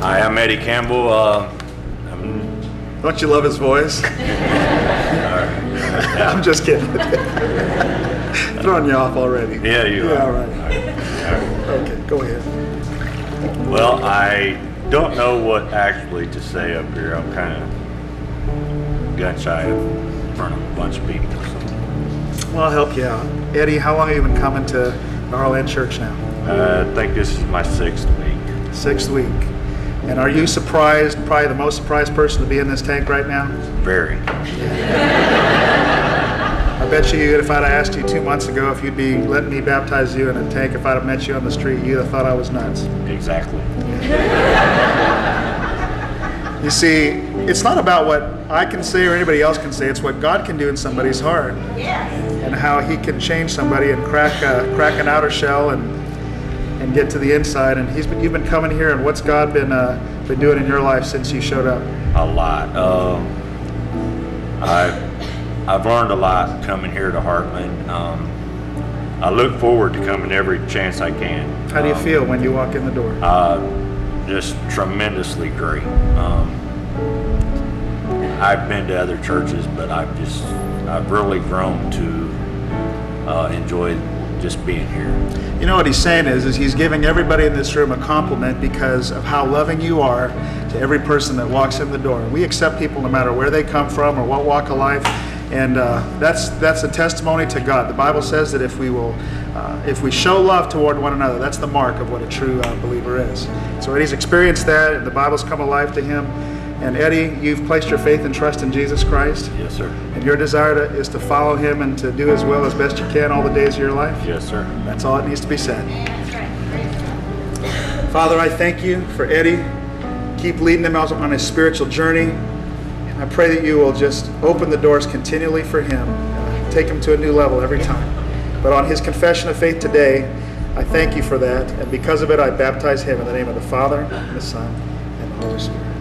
Hi, I'm Eddie Campbell. Uh, I'm, Don't you love his voice? I'm just kidding. Throwing you off already. yeah, you are. Yeah, all are. right. Okay, go ahead. Well, I don't know what actually to say up here. I'm kind of gun shy in front of a bunch of people. So. Well, I'll help you out. Eddie, how long have you been coming to the Church now? Uh, I think this is my sixth week. Sixth week. And are you surprised, probably the most surprised person to be in this tank right now? Very. I bet you if I'd have asked you two months ago if you'd be letting me baptize you in a tank, if I'd have met you on the street, you'd have thought I was nuts. Exactly. You see, it's not about what I can say or anybody else can say. It's what God can do in somebody's heart, and how He can change somebody and crack a, crack an outer shell and and get to the inside. And He's been, you've been coming here, and what's God been uh, been doing in your life since you showed up? A lot. Um, I've I've learned a lot coming here to Heartland. Um, I look forward to coming every chance I can. How do you Um, feel when you walk in the door? Uh, just tremendously great. Um, I've been to other churches, but I've just I've really grown to uh, enjoy just being here. You know what he's saying is, is he's giving everybody in this room a compliment because of how loving you are to every person that walks in the door. We accept people no matter where they come from or what walk of life, and uh, that's that's a testimony to God. The Bible says that if we will, uh, if we show love toward one another, that's the mark of what a true uh, believer is. So Eddie's experienced that, and the Bible's come alive to him. And Eddie, you've placed your faith and trust in Jesus Christ, Yes, sir. and your desire to, is to follow Him and to do as well as best you can all the days of your life. Yes, sir. That's all it needs to be said. Father, I thank you for Eddie. Keep leading him out on his spiritual journey. And I pray that you will just open the doors continually for him, uh, take him to a new level every time. But on his confession of faith today, I thank you for that. And because of it, I baptize him in the name of the Father, and the Son, and the Holy Spirit.